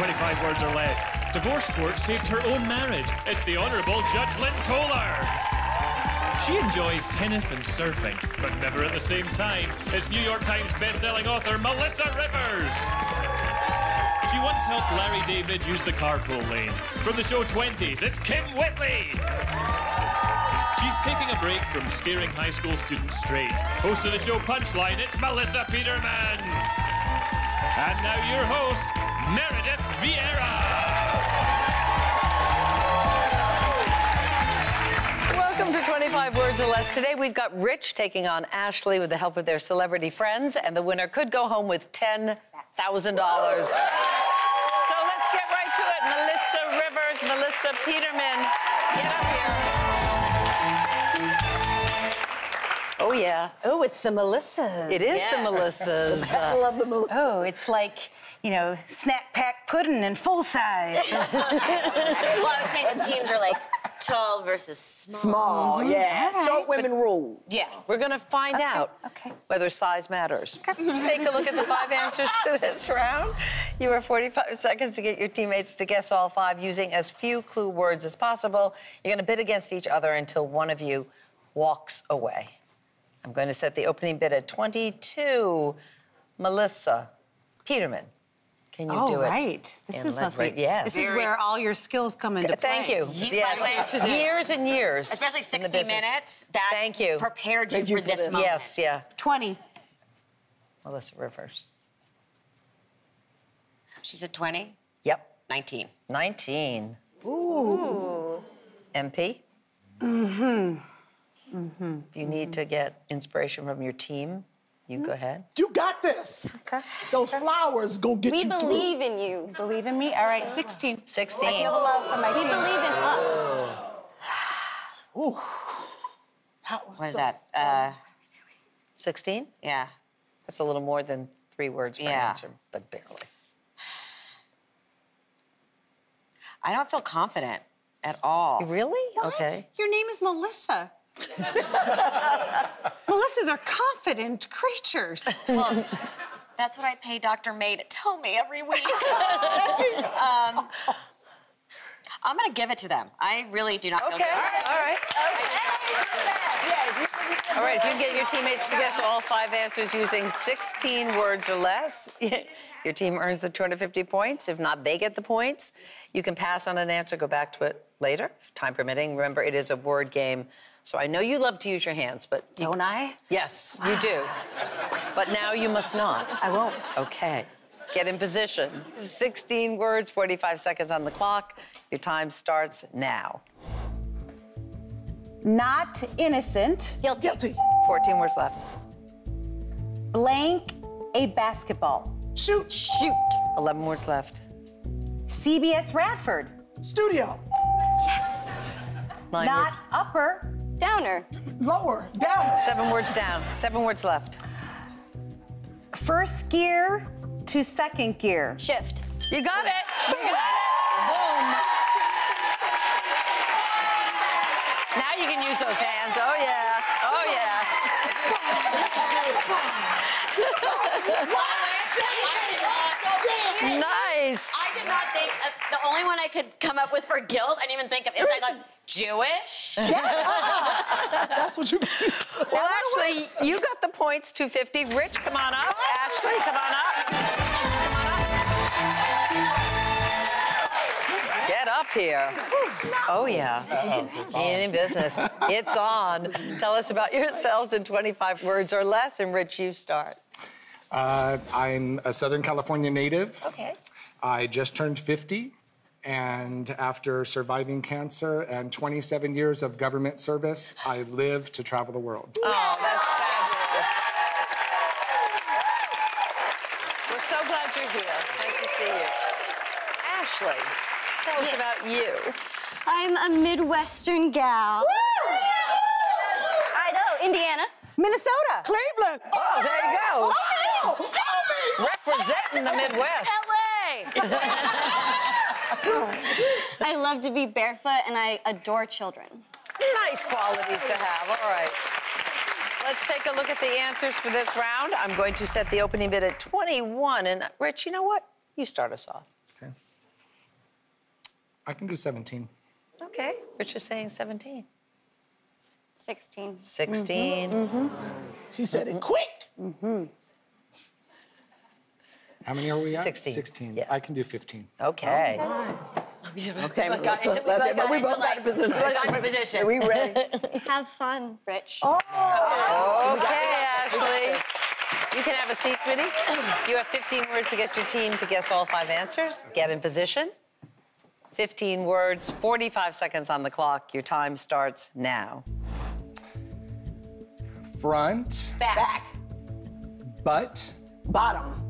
25 words or less. Divorce court saved her own marriage. It's the Honourable Judge Lynn Toler. She enjoys tennis and surfing, but never at the same time. It's New York Times best-selling author Melissa Rivers. She once helped Larry David use the carpool lane. From the show 20s, it's Kym Whitley. She's taking a break from scaring high school students straight. Host of the show Punchline, it's Melissa Peterman. And now your host, Meredith Vieira. Welcome to 25 Words or Less. Today we've got Rich taking on Ashley with the help of their celebrity friends, and the winner could go home with $10,000. So let's get right to it. Melissa Rivers, Melissa Peterman, get up here. Oh, yeah. Oh, it's the Melissas. It is the Melissas. I love the Melissas. Oh, it's like, you know, snack pack pudding in full size. Well, I was saying the teams are like tall versus small. Small, mm-hmm. yeah. Short women rule. Yeah. We're going to find out okay. whether size matters. Let's take a look at the five answers to this round. You have 45 seconds to get your teammates to guess all five using as few clue words as possible. You're going to bid against each other until one of you walks away. I'm going to set the opening bid at 22. Melissa Peterman, can you Oh, do it? right. This is must lead- be. Yes. This is where all your skills come into play. Thank you. Ye- yes. by the way, years and years. Especially 60 minutes. That Thank you. prepared you you for for this this. moment. Yes, yeah. 20. Melissa Rivers. She said 20, Yep. 19. 19. Ooh. MP? Mm-hmm. Mm-hmm. If you need to get inspiration from your team, you go ahead. You got this. Okay. Those flowers gonna get We you through. believe in you. Believe in me? All right, 16. 16. I feel the love for my We team. believe in us. Ooh. That was What is so- that? Uh, 16? yeah. That's a little more than three words per Yeah. answer, but barely. I don't feel confident at all. Really? What? Okay. Your name is Melissa. Melissas are confident creatures. Well, that's what I pay Dr. May to tell me every week. um, I'm going to give it to them. I really do not feel Okay. good. All right. All right. If you can get your teammates to guess all five answers using 16 words or less, your team earns the 250 points. If not, they get the points. You can pass on an answer, go back to it later, time permitting. Remember, it is a word game. So I know you love to use your hands, but you, Don't I? yes, you do. But now you must not. I won't. Okay. Get in position. 16 words, 45 seconds on the clock. Your time starts now. Not innocent. Guilty. Guilty. 14 words left. Blank a basketball. Shoot. Shoot. 11 words left. CBS Radford. Studio. Nine Not words. upper. Downer. Lower. Down. Seven words down. Seven words left. First gear to second gear. Shift. You got it. You got it. Boom. Now you can use those hands. Oh yeah. Oh yeah. nice. I did not think uh, the only one I could come up with for guilt. I didn't even think of it. Like, like Jewish. That's what you. Well, actually, you got the points. 250. Rich, come on up. Ashley, come on up. Come on up. Get up here. Oh, yeah. In business. It's on. Tell us about yourselves in 25 words or less, and Rich, you start. Uh, I'm a Southern California native. Okay. I just turned 50, and after surviving cancer and 27 years of government service, I live to travel the world. Oh, that's fabulous. We're so glad you're here. Nice to see you. Ashley, tell us about you. I'm a Midwestern gal. I know, Indiana. Minnesota. Cleveland. Oh, there you go. Oh, Representing the Midwest. LA! I love to be barefoot and I adore children. Nice qualities to have. All right. Let's take a look at the answers for this round. I'm going to set the opening bid at 21. And Rich, you know what? You start us off. Okay. I can do 17. Okay, Rich is saying 17. 16. 16. Mm-hmm. She said it quick. How many are we at? 16. 16. Yeah. I can do 15. Okay. Okay, We got into, we let's- both got into, like, a position. we both got into position. Are we ready? Have fun, Rich. Oh. oh okay, Ashley. You can have a seat, sweetie. You have 15 words to get your team to guess all five answers. Get in position. 15 words, 45 seconds on the clock. Your time starts now. Front, Back. butt, Bottom.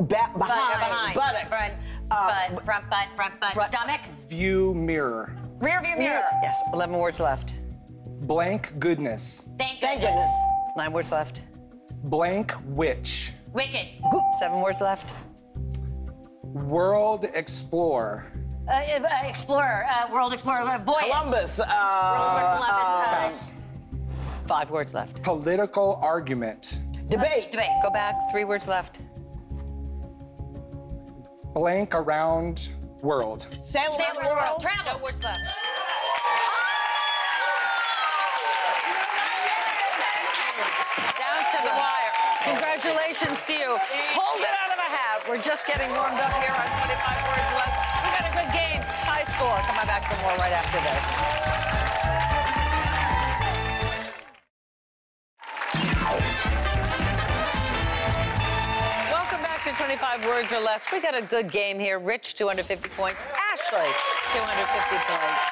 Back behind. behind. Buttocks. Front, Uh, butt, front butt, front butt, front- stomach, view mirror, rear view mirror. Yes, 11 words left. blank goodness, Thank Thank goodness. goodness. Nine words left. blank witch, Wicked. Seven words left. world explorer, Uh, uh, explorer. Uh, world explorer. Uh, voyage. Columbus. Uh, Columbus. Uh, Five words left. political argument, debate. debate. Go back. Three words left. Blank around world. Sail Say around the words left. world. Travel. No words left. Down to the wire. Congratulations to you. Hold it out of a hat. We're just getting warmed up here on 25 words left. We got a good game. Tie score. Come on back for more right after this. 25 Words or Less. We got a good game here. Rich, 250 points. Ashley, 250 points.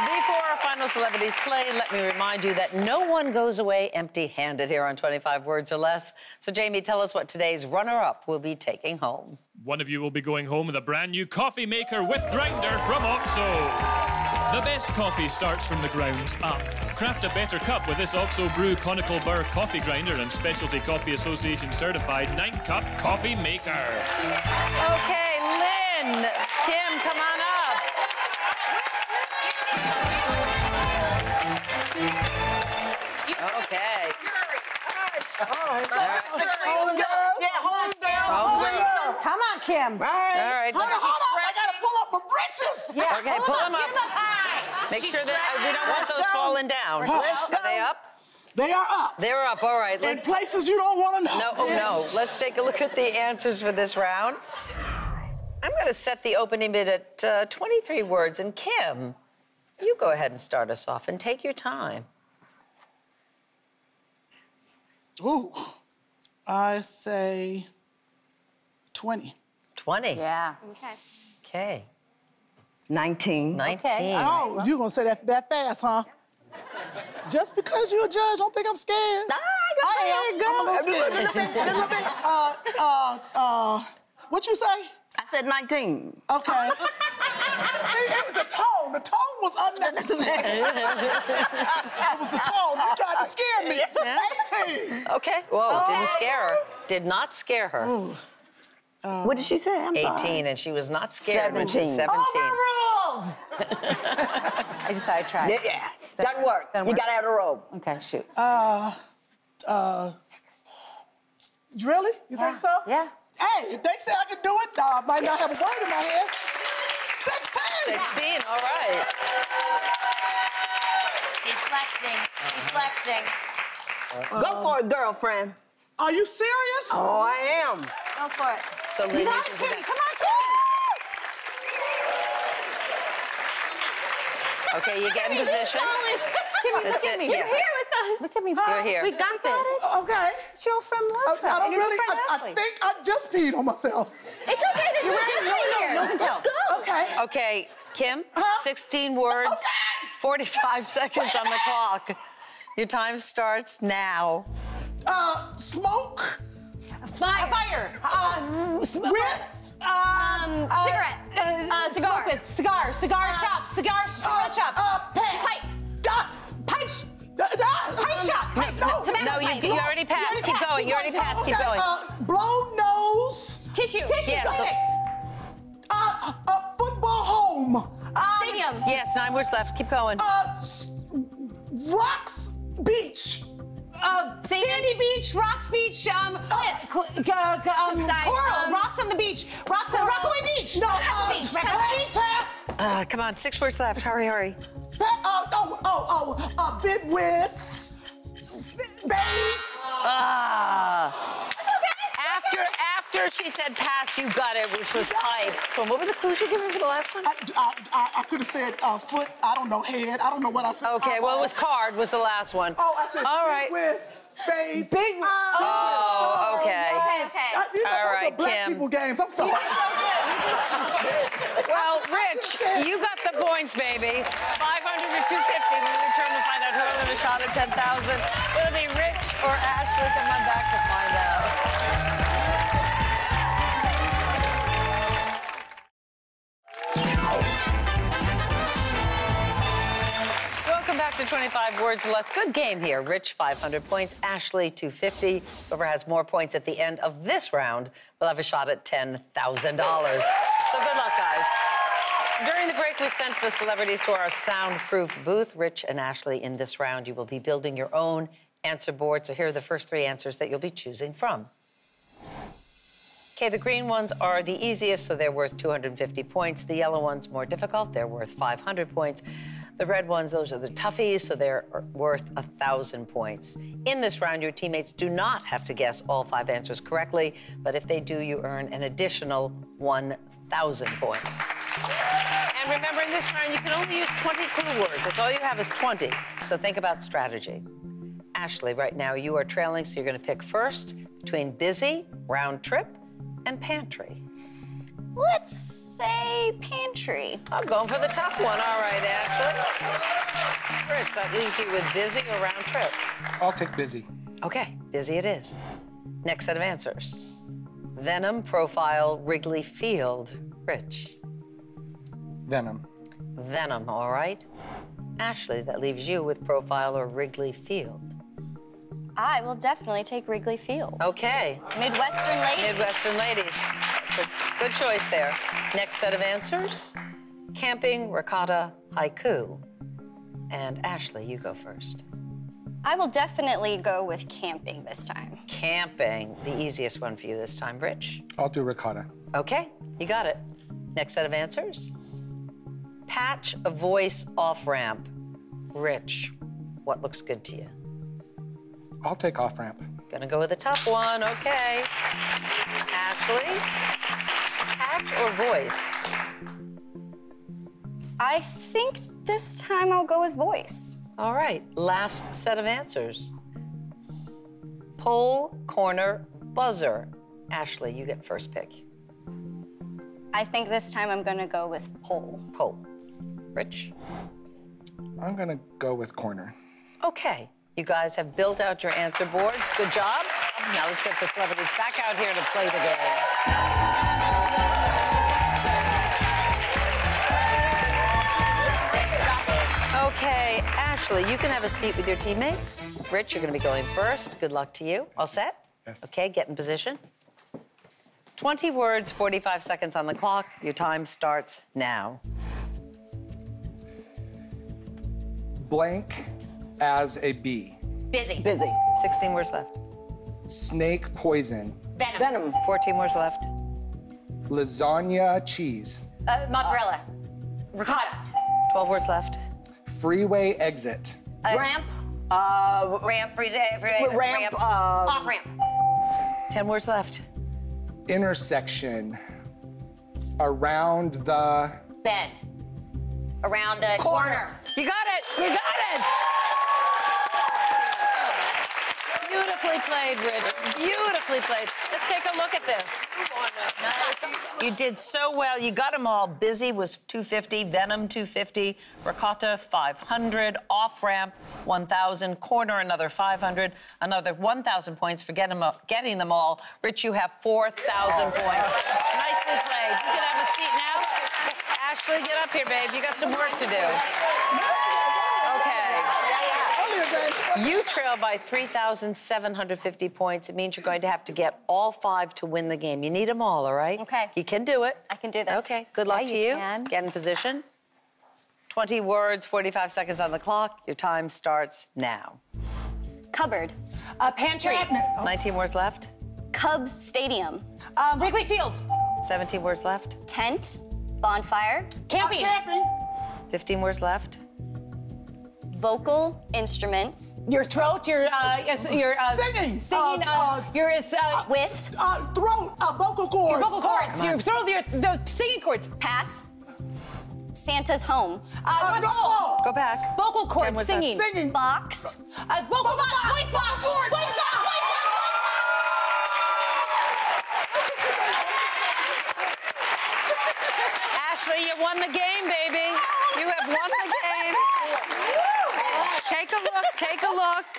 Before our final celebrities play, let me remind you that no one goes away empty handed here on 25 Words or Less. So, Jamie, tell us what today's runner up will be taking home. One of you will be going home with a brand new coffee maker with grinder from OXO. The best coffee starts from the grounds up. Craft a better cup with this OXO Brew Conical Burr coffee grinder and Specialty Coffee Association certified 9 cup coffee maker. Okay, Lynn, Kym, come on up. Okay. All right. Home girl. Yeah, home girl. Home girl. Come on, Kym. All right. Hold on, hold on. I gotta pull up my britches. Yeah, Okay, pull them up. Make sure that uh, we don't want those falling down. Let's Are they up? They are up They're up. All right. in Let's, places you don't want to know. no, oh no. Let's take a look at the answers for this round. I'm going to set the opening bid at uh, 23 words. And Kym, you go ahead and start us off and take your time. Ooh, I say 20. 20. Yeah. Okay. Okay. 19. 19. Oh, you gonna say that that fast, huh? Just because you're a judge, don't think I'm scared. Nah, I am. go I'm a little scared. A little bit. A little bit. Uh, uh, uh, what you say? I said 19. Okay. See, it- the tone, the tone was unnecessary. it was the tone. You tried to scare me. 18. Okay. Whoa, didn't scare her. Did not scare her. What did she say? I'm sorry. 18, and she was not scared when she was 17. 17. Overruled. I just thought I'd try. Yeah, yeah. Doesn't work. Doesn't you work. gotta have a robe. Okay, shoot. Uh, uh. 16. Really? You think so? Yeah. Hey, if they say I can do it, uh, I might not have a word in my head. 16. 16, all right. She's flexing. She's flexing. Go for it, girlfriend. Are you serious? Oh, I am. Go for it. So, Lynn, you Come on, Kym. Come on, Kym. Okay, you get in position. Kimmy, That's look at it, me. You're here with us. Look at me. You're here. We got this. Okay. It's your friend I, I don't really. I, I think I just peed on myself. It's okay. There's You no ready? judgment No, here. no, no can Let's go. Okay. Okay, Kym, Huh? 16 words, Okay. 45 seconds on the clock. Your time starts now. Uh, smoke Fire. Fire. Uh, with. um, cigarette. Uh, cigar. smoke with cigar. Cigar shop. Cigar Uh, shop. Uh, pipe. Pipe. Uh, pipe. uh, Pipe shop. Pipe. No, tobacco no, you, pipe. you already passed. Keep going. You already passed. Keep going. Uh, blow nose. Tissue. Tissue. Yes. Kleenex. Uh, a football home. Um, Stadium. Yes, nine words left. Keep going. Uh, rocks beach. Uh, Sandy Beach, Rocks Beach, um, cl- cl- uh, um, Cliffside, Coral, um, Rocks on the beach, Rocks on Rockaway Beach. No, Rockaway uh, Beach, pass, Rockaway Beach. Uh, come on, six words left. Hurry, hurry. Pa- oh, oh, oh, oh, a bit with spades. Ah. After after she said pass, you got it, which was pipe. Well, what were the clues you gave me for the last one? I, I, I, I could have said uh, foot. I don't know head. I don't know what I said. Okay, well, it was card was the last one. Oh, I said All big right. with. Big. Oh, okay. Okay. Uh, you know, All those right, are black Kym. people games. I'm sorry. Well, Rich, you got the points, baby. 500 to 250. When we return to find out who will have a shot at 10,000. It'll be Rich or Ashley. Come on back to find out. 25 Words or Less. Good game here. Rich, 500 points. Ashley, 250. Whoever has more points at the end of this round will have a shot at $10,000. So good luck, guys. During the break, we sent the celebrities to our soundproof booth. Rich and Ashley, in this round, you will be building your own answer board. So here are the first three answers that you'll be choosing from. Okay, the green ones are the easiest, so they're worth 250 points. The yellow ones more difficult, they're worth 500 points. The red ones, those are the toughies, so they're worth a 1,000 points. In this round, your teammates do not have to guess all five answers correctly, but if they do, you earn an additional 1,000 points. And remember, in this round, you can only use 20 clue words. That's all you have is 20. So think about strategy. Ashley, right now you are trailing, so you're going to pick first between busy, round trip, and pantry. Let's say pantry. I'm going for the tough one. All right, Ashley. Rich, that leaves you with busy or round trip. I'll take busy. Okay, busy it is. Next set of answers Venom, profile, Wrigley Field. Rich. Venom. Venom, all right. Ashley, that leaves you with profile or Wrigley Field. I will definitely take Wrigley Field. Okay. Midwestern lady. Midwestern ladies. That's a good choice there. Next set of answers camping, ricotta, haiku. And Ashley, you go first. I will definitely go with camping this time. Camping, the easiest one for you this time, Rich. I'll do ricotta. Okay, you got it. Next set of answers patch a voice off ramp. Rich, what looks good to you? I'll take off ramp. Gonna go with a tough one, okay. Ashley, patch or voice? I think this time I'll go with voice. All right, last set of answers. Pole, corner, buzzer. Ashley, you get first pick. I think this time I'm gonna go with pole. Pole. Rich? I'm gonna go with corner. Okay, you guys have built out your answer boards. Good job. Now let's get the celebrities back out here to play the game. Okay, Ashley, you can have a seat with your teammates. Rich, you're going to be going first. Good luck to you. All set? Yes. Okay, get in position. 20 words, 45 seconds on the clock. Your time starts now. Blank as a bee. Busy. Busy. 16 words left. Snake poison. Venom. Venom. 14 words left. Lasagna cheese. Uh, mozzarella. Ricotta. 12 words left. Freeway exit. Ramp. Uh, Ramp. Free, free, Ramp, uh, Off ramp. 10 words left. Intersection. Around the. Bend. Around the corner. You got it! You got it! Beautifully played, Rich. Beautifully played. Let's take a look at this. You did so well. You got them all. Busy was 250, Venom 250, Ricotta 500, Off Ramp 1,000, Corner another 500, another 1,000 points for getting them, all- getting them all. Rich, you have 4,000 points. Nicely played. You can have a seat now. Ashley, get up here, babe. You got some work to do. Okay. You trail by 3,750 points. It means you're going to have to get all five to win the game. You need them all, all right? Okay. You can do it. I can do this. Okay, good luck Yeah, to you you. can. Get in position. 20 words, 45 seconds on the clock. Your time starts now. Cupboard. uh, pantry. 19 words left. Cubs Stadium. Uh, Wrigley Field. 17 words left. Tent. Bonfire. Camping. Camping. 15 words left. Vocal instrument. Your throat, your, uh, yes, your, uh, Singing. Singing, Uh, uh, uh, your, uh, With. Uh, throat. Uh, vocal cords. your vocal cords. Your throat, your, the singing cords. Pass. Santa's home. Uh, Uh, North North Pole. Pole. Go back. Vocal cords, singing. Singing. Box. Uh, vocal box. Voice box. Voice box. Voice box. Ashley, you won the game, baby. You have won the game. Take a look. Take a look.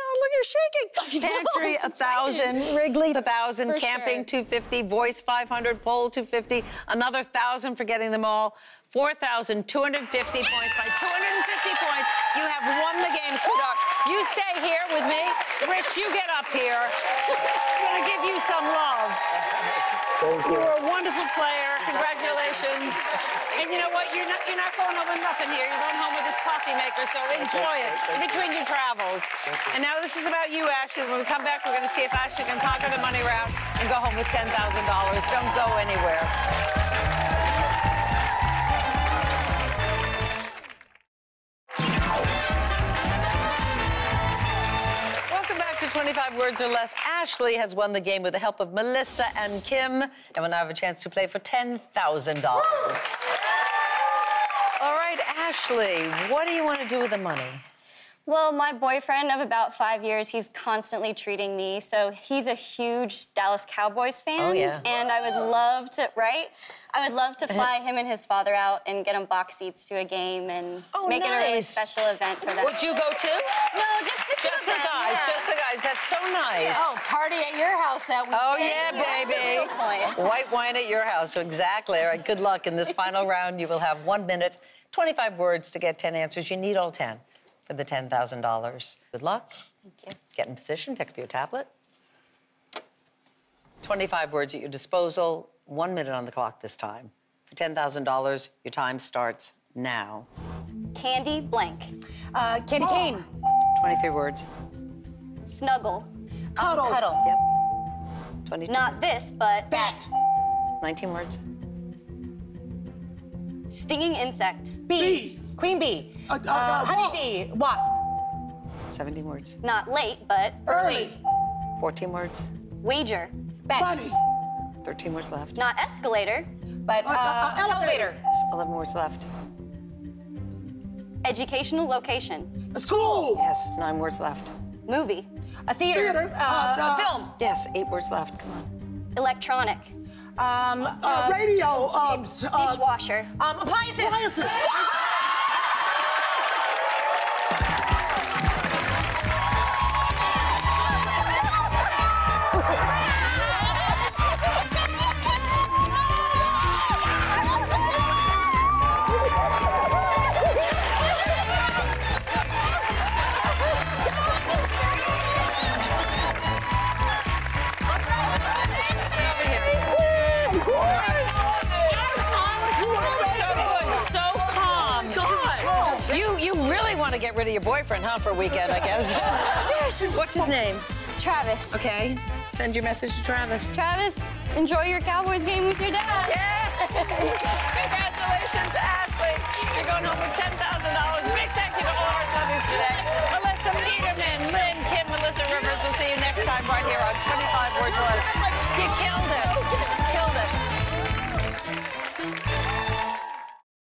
Oh, look, you're shaking. Pantry, a thousand. Wrigley, a thousand. Camping, sure. 250. Voice, 500. Pole, 250. Another thousand for getting them all. 4,250 points. By 250 points, you have won the game, sweetheart. You stay here with me. Rich, you get up here. I'm gonna give you some love. Thank You are a wonderful player. Congratulations. And you know what? You're not you're not going home with nothing here. You're going home with this coffee maker, so enjoy it in between your travels. And now this is about you, Ashley. When we come back, we're going to see if Ashley can conquer the money round and go home with $10,000. Don't go anywhere. 25 Words or Less. Ashley has won the game with the help of Melissa and Kym, and will now have a chance to play for $10,000. All right, Ashley, what do you want to do with the money? Well, my boyfriend of about five years, he's constantly treating me. So he's a huge Dallas Cowboys fan. Oh, yeah. And I would love to, right? I would love to fly him and his father out and get him box seats to a game and Oh, make it a really special event for them. Would you go too? No, just Just the guys, yeah. just the guys. That's so nice. Oh, party at your house that weekend. Oh, yeah, That's baby. White wine at your house. Exactly. All right, good luck in this final round. You will have one minute, 25 words to get 10 answers. You need all 10 for the $10,000. Good luck. Thank you. Get in position, pick up your tablet. 25 words at your disposal, one minute on the clock this time. For $10,000, your time starts now. Candy blank. Uh, candy cane. 23 words. Snuggle. Cuddle. Cuddle. Yep. 22. Not this, but That. 19 words. stinging insect. Bees. Bees. Queen bee. Uh, uh, uh, honeybee. Wasp. 17 words. Not late, but Early. 14 words. wager. Bet. Bunny. 13 words left. Not escalator. But, uh, Uh, uh, elevator. 11 words left. Educational location. School. Yes, nine words left. Movie. A theater. Theater. Uh, Uh, uh, a film. Yes, eight words left. Come on. Electronic. Um, Uh, radio. Um, s- uh, Dishwasher. um, appliances. appliances. want to get rid of your boyfriend, huh, for a weekend, I guess. Seriously. What's his name? Travis. Okay. Send your message to Travis. Travis, enjoy your Cowboys game with your dad. Yeah. Congratulations, Ashley. You're going home with $10,000. Big thank you to all our subbers today. Melissa Peterman, Lynn, Kym, Melissa Rivers. We'll see you next time right here on 25 Words or Less.